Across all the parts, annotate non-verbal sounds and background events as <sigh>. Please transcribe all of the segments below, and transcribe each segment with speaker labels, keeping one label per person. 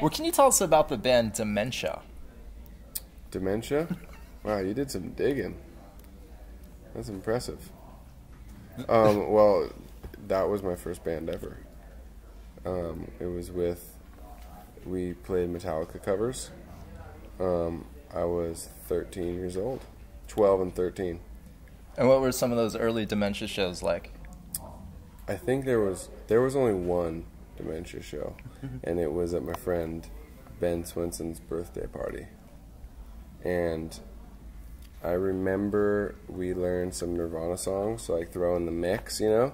Speaker 1: Well, can you tell us about the band Dementia?
Speaker 2: Dementia? Wow, you did some digging. That's impressive. Um, well, that was my first band ever. Um, it was with, we played Metallica covers. Um, I was 13 years old, 12 and 13.
Speaker 1: And what were some of those early Dementia shows like?
Speaker 2: I think there was there was only one dementia show, <laughs> and it was at my friend Ben Swenson's birthday party. And I remember we learned some Nirvana songs, so like throw in the mix, you know,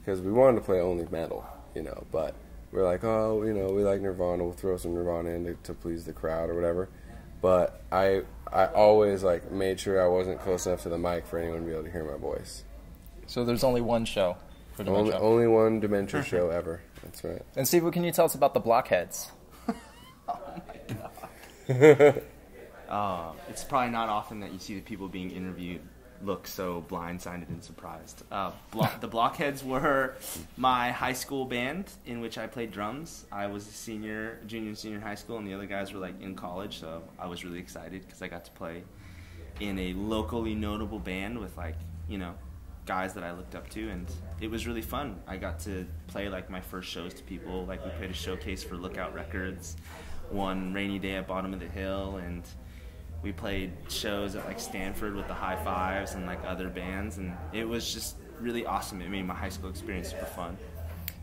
Speaker 2: because we wanted to play only metal, you know, but we're like, oh, you know, we like Nirvana, we'll throw some Nirvana in to, to please the crowd or whatever. But I I always like made sure I wasn't close enough to the mic for anyone to be able to hear my voice.
Speaker 1: So there's only one show for
Speaker 2: Only, only one dementia <laughs> show ever. That's right.
Speaker 1: And Steve, what can you tell us about the Blockheads? <laughs>
Speaker 3: Uh, it's probably not often that you see the people being interviewed look so blindsided and surprised. Uh, Blo- the Blockheads were my high school band in which I played drums. I was a senior, junior, and senior in high school, and the other guys were like in college. So I was really excited because I got to play in a locally notable band with like you know guys that I looked up to, and it was really fun. I got to play like my first shows to people. Like we played a showcase for Lookout Records, one rainy day at Bottom of the Hill, and we played shows at like Stanford with the High Fives and like other bands, and it was just really awesome. It made my high school experience super fun.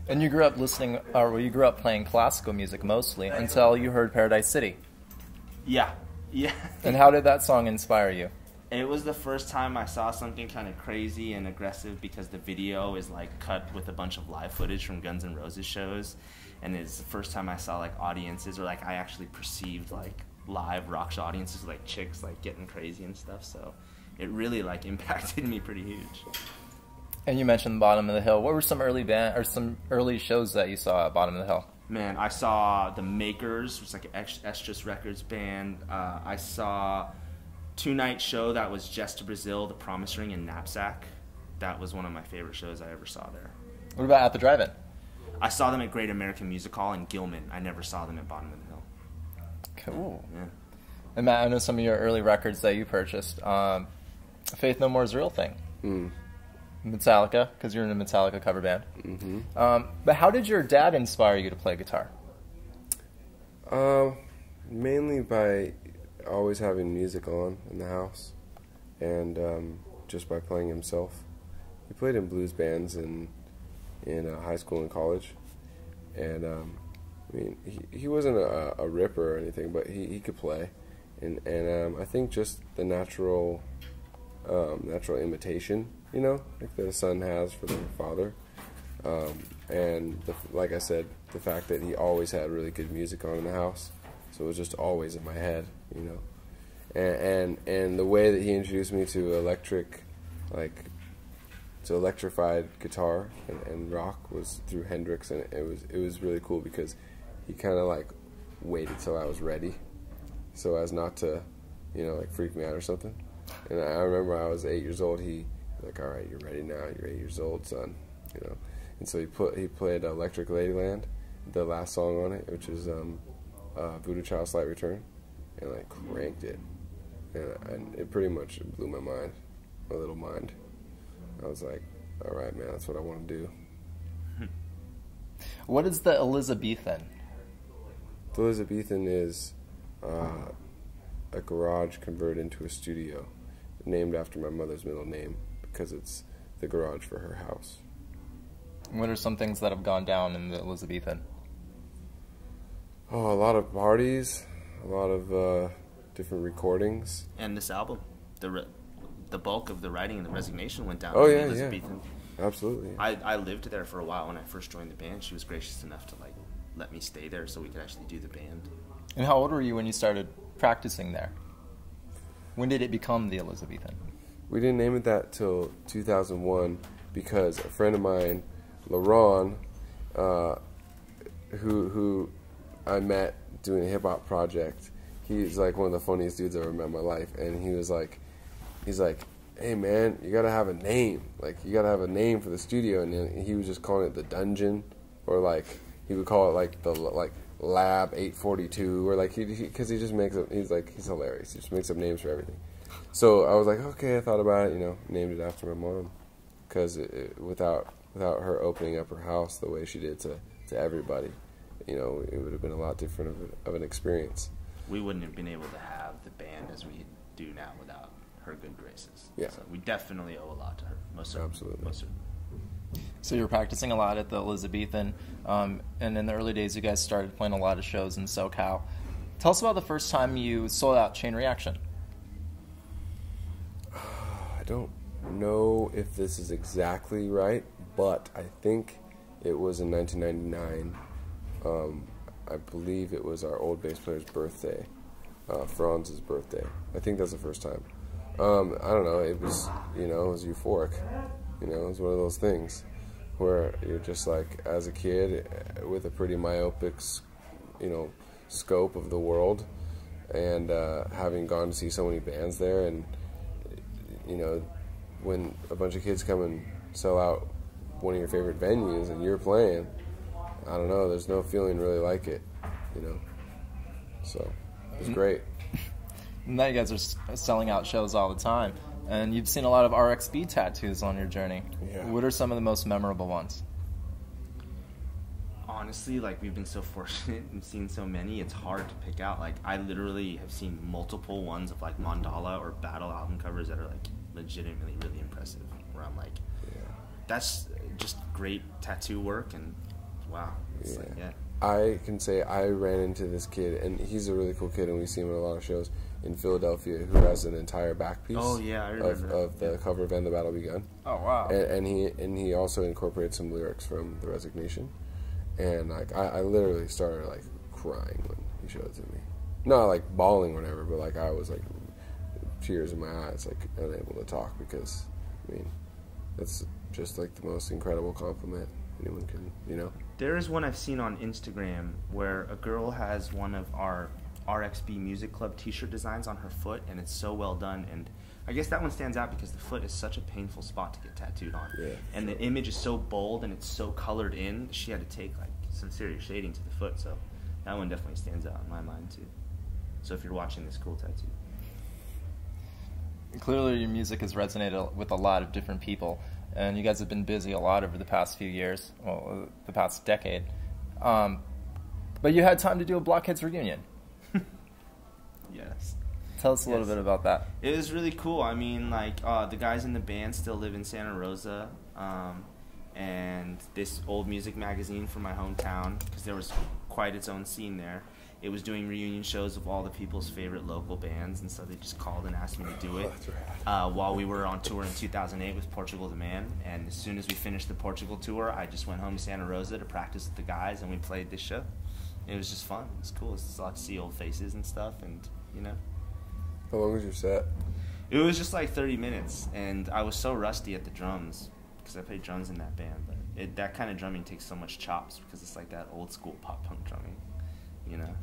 Speaker 1: And you grew up listening, or well, you grew up playing classical music mostly until you heard Paradise City.
Speaker 3: Yeah, yeah.
Speaker 1: And how did that song inspire you?
Speaker 3: It was the first time I saw something kind of crazy and aggressive because the video is like cut with a bunch of live footage from Guns N' Roses shows, and it's the first time I saw like audiences or like I actually perceived like live rock show audiences like chicks like getting crazy and stuff. So it really like <laughs> impacted me pretty huge.
Speaker 1: And you mentioned Bottom of the Hill. What were some early band or some early shows that you saw at Bottom of the Hill?
Speaker 3: Man, I saw the Makers, which was like an Est- Estrus Records band. Uh, I saw two night show that was Jets to Brazil, The Promise Ring, and Knapsack. That was one of my favorite shows I ever saw there.
Speaker 1: What about at the drive-in?
Speaker 3: I saw them at Great American Music Hall in Gilman. I never saw them at Bottom of the Hill.
Speaker 1: Cool.
Speaker 3: Yeah.
Speaker 1: And Matt, I know some of your early records that you purchased. Um, Faith No More's real thing.
Speaker 2: Mm.
Speaker 1: Metallica, because you're in a Metallica cover band.
Speaker 2: hmm
Speaker 1: Um, but how did your dad inspire you to play guitar?
Speaker 2: Um, mainly by always having music on in the house, and um, just by playing himself. He played in blues bands in in uh, high school and college, and um, I mean he he wasn't a, a ripper or anything, but he, he could play, and and um, I think just the natural um, natural imitation, you know, like that a son has for their father. Um, and the, like I said, the fact that he always had really good music on in the house, so it was just always in my head, you know. And and, and the way that he introduced me to electric, like, to electrified guitar and, and rock was through Hendrix, and it was it was really cool because he kind of like waited till I was ready, so as not to, you know, like freak me out or something. And I remember I was eight years old. He like, all right, you're ready now. You're eight years old, son. You know. And so he put he played Electric Ladyland, the last song on it, which is um, uh, Voodoo Child Slight Return, and like cranked it, and, and it pretty much blew my mind, my little mind. I was like, all right, man, that's what I want to do.
Speaker 1: What is the Elizabethan?
Speaker 2: The Elizabethan is uh, a garage converted into a studio, named after my mother's middle name because it's the garage for her house.
Speaker 1: What are some things that have gone down in the Elizabethan?
Speaker 2: Oh, a lot of parties, a lot of uh, different recordings.
Speaker 3: And this album, the re- the bulk of the writing and the resignation went down.
Speaker 2: Oh,
Speaker 3: in
Speaker 2: yeah, yeah. Absolutely.
Speaker 3: I, I lived there for a while when I first joined the band. She was gracious enough to like let me stay there so we could actually do the band.
Speaker 1: And how old were you when you started practicing there? When did it become the Elizabethan?
Speaker 2: We didn't name it that till 2001 because a friend of mine, LaRon, uh, who who I met doing a hip hop project, he's like one of the funniest dudes I've ever met in my life, and he was like, he's like, hey man, you gotta have a name, like you gotta have a name for the studio, and he was just calling it the dungeon, or like he would call it like the like Lab 842 or like he because he, he, just makes up. He's like he's hilarious. He just makes up names for everything. So I was like, okay, I thought about it. You know, named it after my mom because without without her opening up her house the way she did to to everybody, you know, it would have been a lot different of, a, of an experience.
Speaker 3: We wouldn't have been able to have the band as we do now without her good graces.
Speaker 2: Yeah.
Speaker 3: So we definitely owe a lot to her. Most
Speaker 2: certainly. Absolutely.
Speaker 3: Most certainly.
Speaker 1: So you were practicing a lot at the Elizabethan, um, and in the early days, you guys started playing a lot of shows in SoCal. Tell us about the first time you sold out Chain Reaction.
Speaker 2: I don't know if this is exactly right, but I think it was in 1999. Um, I believe it was our old bass player's birthday, uh, Franz's birthday. I think that's the first time. Um, I don't know. It was, you know, it was euphoric. You know, it was one of those things where you're just like, as a kid, uh, with a pretty myopic, you know, scope of the world, and uh, having gone to see so many bands there, and you know, when a bunch of kids come and sell out one of your favorite venues and you're playing, I don't know. There's no feeling really like it, you know. So it's mm-hmm. great.
Speaker 1: now you guys are selling out shows all the time, and you've seen a lot of RXB tattoos on your journey.
Speaker 2: Yeah.
Speaker 1: What are some of the most memorable ones?
Speaker 3: Honestly, like we've been so <laughs> fortunate and seen so many, it's hard to pick out. Like I literally have seen multiple ones of like mandala or battle album covers that are like legitimately really impressive. Where I'm like, yeah. that's just great tattoo work and wow.
Speaker 2: Yeah. Like, yeah. I can say I ran into this kid, and he's a really cool kid, and we see him at a lot of shows in Philadelphia who has an entire back piece.
Speaker 3: Oh yeah, I remember.
Speaker 2: Of, of the yeah. cover of "And the Battle Begun."
Speaker 1: Oh wow!
Speaker 2: And, and, he and he also incorporated some lyrics from the Resignation, and like I, I literally started like crying when he showed it to me. Not like bawling or whatever, but like I was like tears in my eyes, like unable to talk because I mean that's just like the most incredible compliment anyone can, you know.
Speaker 3: There is one I've seen on Instagram where a girl has one of our RXB Music Club T-shirt designs on her foot, and it's so well done. And I guess that one stands out because the foot is such a painful spot to get tattooed on,
Speaker 2: yeah,
Speaker 3: and
Speaker 2: sure.
Speaker 3: the image is so bold and it's so colored in. She had to take like some serious shading to the foot, so that one definitely stands out in my mind too. So if you're watching this cool tattoo.
Speaker 1: Clearly, your music has resonated with a lot of different people and you guys have been busy a lot over the past few years, well, the past decade. Um, but you had time to do a Blockheads reunion. <laughs>
Speaker 3: yes.
Speaker 1: Tell us a
Speaker 3: yes.
Speaker 1: little bit about that.
Speaker 3: It was really cool. I mean, like uh, the guys in the band still live in Santa Rosa, um, and this old music magazine from my hometown, because there was quite its own scene there it was doing reunion shows of all the people's favorite local bands, and so they just called and asked me to do it uh, while we were on tour in 2008 with Portugal the Man. And as soon as we finished the Portugal tour, I just went home to Santa Rosa to practice with the guys, and we played this show. It was just fun. It was cool. It's a lot to see old faces and stuff, and you know.
Speaker 2: How long was your set?
Speaker 3: It was just like 30 minutes, and I was so rusty at the drums because I played drums in that band. But it, that kind of drumming takes so much chops because it's like that old school pop punk drumming, you know.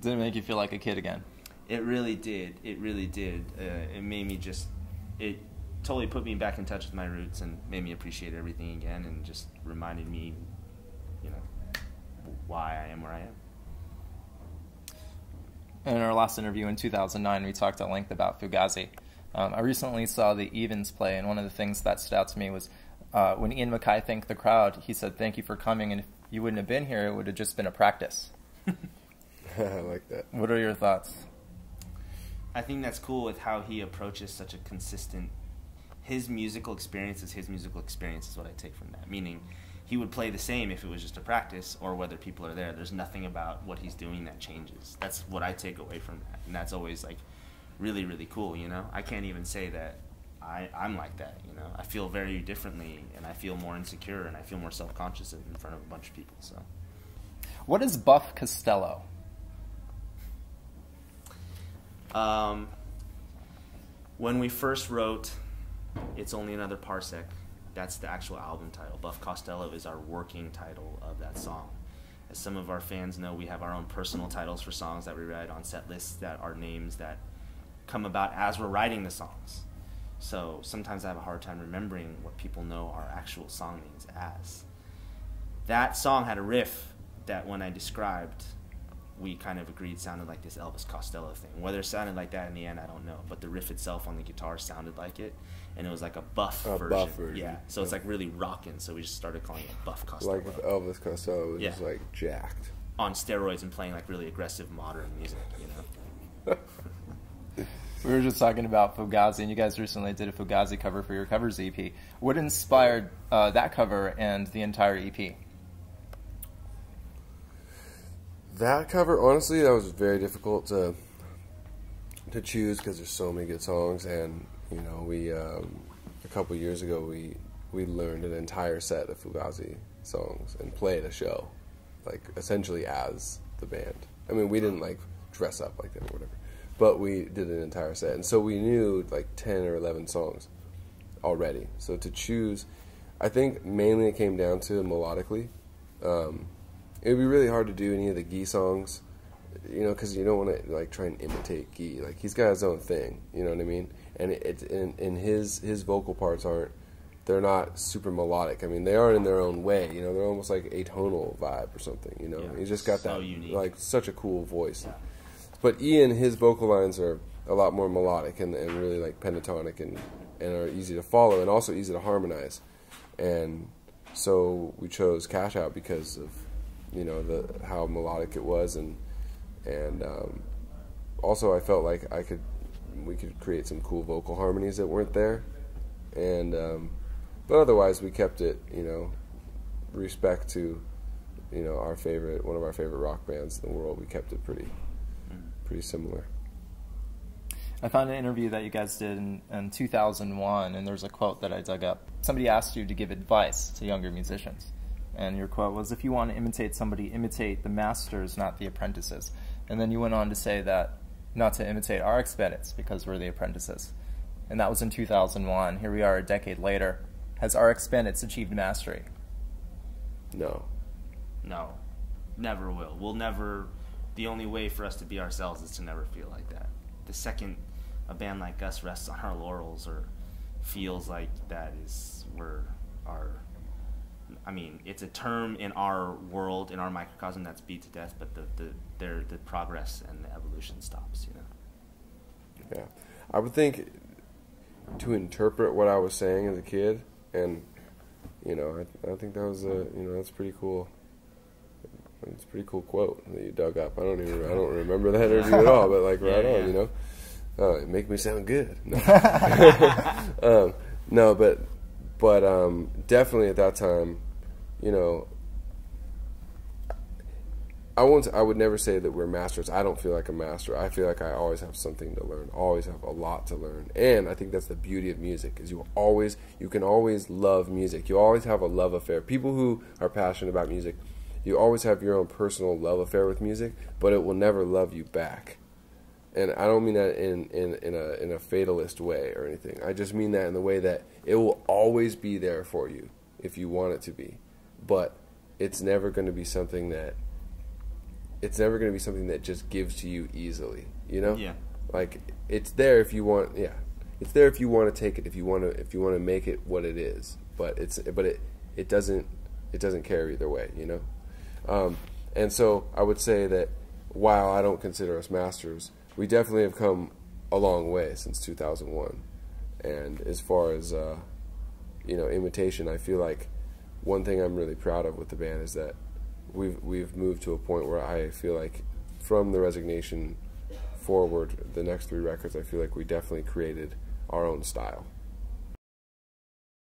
Speaker 1: Did it make you feel like a kid again?
Speaker 3: It really did. It really did. Uh, it made me just. It totally put me back in touch with my roots and made me appreciate everything again, and just reminded me, you know, why I am where I am.
Speaker 1: In our last interview in 2009, we talked at length about Fugazi. Um, I recently saw the Evens play, and one of the things that stood out to me was uh, when Ian MacKaye thanked the crowd, he said, Thank you for coming, and if you wouldn't have been here, it would have just been a practice. <laughs>
Speaker 2: I <laughs> like that.
Speaker 1: What are your thoughts?
Speaker 3: I think that's cool with how he approaches such a consistent. His musical experience is his musical experience, is what I take from that. Meaning, he would play the same if it was just a practice or whether people are there. There's nothing about what he's doing that changes. That's what I take away from that. And that's always like really, really cool, you know? I can't even say that I, I'm like that, you know? I feel very differently and I feel more insecure and I feel more self conscious in front of a bunch of people, so.
Speaker 1: What is Buff Costello?
Speaker 3: Um, when we first wrote It's Only Another Parsec, that's the actual album title. Buff Costello is our working title of that song. As some of our fans know, we have our own personal titles for songs that we write on set lists that are names that come about as we're writing the songs. So sometimes I have a hard time remembering what people know our actual song names as. That song had a riff that when I described, we kind of agreed sounded like this Elvis Costello thing. Whether it sounded like that in the end, I don't know. But the riff itself on the guitar sounded like it, and it was like a buff
Speaker 2: A
Speaker 3: version.
Speaker 2: buff version,
Speaker 3: Yeah, so it's like really rocking. So we just started calling it Buff Costello
Speaker 2: Like with Elvis Costello, it was
Speaker 3: Yeah.
Speaker 2: just like jacked.
Speaker 3: on steroids and playing like really aggressive modern music. You know. <laughs>
Speaker 1: We were just talking about Fugazi, and you guys recently did a Fugazi cover for your covers EP. What inspired uh, that cover and the entire E EP?
Speaker 2: That cover, honestly, that was very difficult to to choose because there's so many good songs, and you know, we um, a couple years ago we we learned an entire set of Fugazi songs and played a show, like essentially as the band. I mean, we didn't like dress up like them or whatever, but we did an entire set, and so we knew like ten or eleven songs already. So to choose, I think mainly it came down to melodically. Um, it would be really hard to do any of the Guy songs, you know, because you don't want to like try and imitate Guy. Like he's got his own thing, you know what I mean? And it, it and, and his his vocal parts aren't they're not super melodic. I mean, they are in their own way. You know, they're almost like atonal vibe or something. You know,
Speaker 3: Yeah,
Speaker 2: he's just got
Speaker 3: so
Speaker 2: that
Speaker 3: unique.
Speaker 2: like such a cool voice.
Speaker 3: Yeah.
Speaker 2: But Ian, his vocal lines are a lot more melodic and, and really like pentatonic and, and are easy to follow and also easy to harmonize. And so we chose Cash Out because of you know the how melodic it was and and um, also I felt like I could we could create some cool vocal harmonies that weren't there. And um, but otherwise we kept it you know respect to you know our favorite one of our favorite rock bands in the world. We kept it pretty pretty similar.
Speaker 1: I found an interview that you guys did in, in 2001, and there's a quote that I dug up. Somebody asked you to give advice to younger musicians, and your quote was, "If you want to imitate somebody, imitate the masters, not the apprentices." And then you went on to say that not to imitate RX Bandits because we're the apprentices, and that was in 2001. Here we are, a decade later. Has RX Bandits achieved mastery?
Speaker 2: No.
Speaker 3: No, never will. We'll never. The only way for us to be ourselves is to never feel like that. The second a band like us rests on our laurels or feels like that is where our. I mean, it's a term in our world, in our microcosm, that's beat to death. But the the their the progress and the evolution stops. You know.
Speaker 2: Yeah. I would think to interpret what I was saying as a kid, and you know, I, I think that was a you know that's pretty cool. It's a pretty cool quote that you dug up. I don't even I don't remember that interview at all, but like <laughs> right
Speaker 3: Yeah,
Speaker 2: on,
Speaker 3: yeah.
Speaker 2: you know. Uh, it make me sound good. No, <laughs> <laughs> um, no but but um, definitely at that time, you know, I won't. I would never say that we're masters. I don't feel like a master. I feel like I always have something to learn. Always have a lot to learn, and I think that's the beauty of music. Is you always you can always love music. You always have a love affair. People who are passionate about music, you always have your own personal love affair with music, but it will never love you back. And I don't mean that in, in, in a in a fatalist way or anything. I just mean that in the way that it will always be there for you if you want it to be, but it's never going to be something that it's never going to be something that just gives to you easily. You know,
Speaker 3: Yeah.
Speaker 2: like it's there if you want. Yeah, it's there if you want to take it. If you want to, if you want to make it what it is. But it's but it it doesn't it doesn't care either way. You know, um, and so I would say that while I don't consider us masters, we definitely have come a long way since 2001. And as far as uh, you know, imitation, I feel like one thing I'm really proud of with the band is that we've we've moved to a point where I feel like from the resignation forward, the next three records, I feel like we definitely created our own style.